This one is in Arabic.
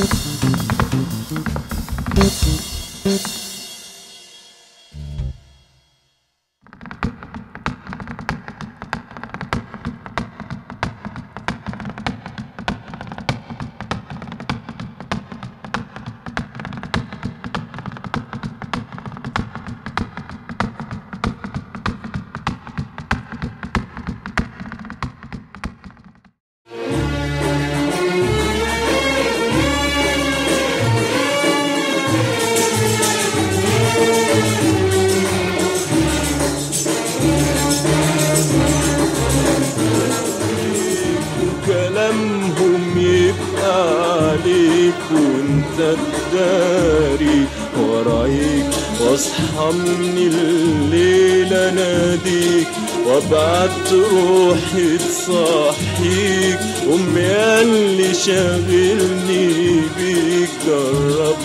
Thank you. عليك وانت تداري ورايك واصحى من الليل اناديك وابعت روحي تصحيك. امي اللي شاغلني بيك جرب